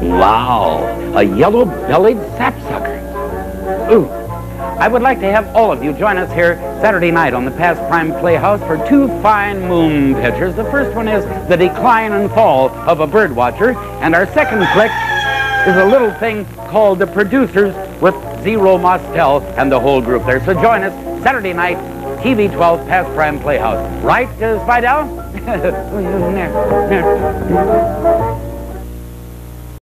Wow, a yellow-bellied sapsucker. Ooh, I would like to have all of you join us here Saturday night on the Past Prime Playhouse for two fine moon pictures. The first one is The Decline and Fall of a Birdwatcher, and our second flick is a little thing called The Producers with Zero Mostel and the whole group there. So join us Saturday night, TV 12, Past Prime Playhouse. Right, uh, Spidell?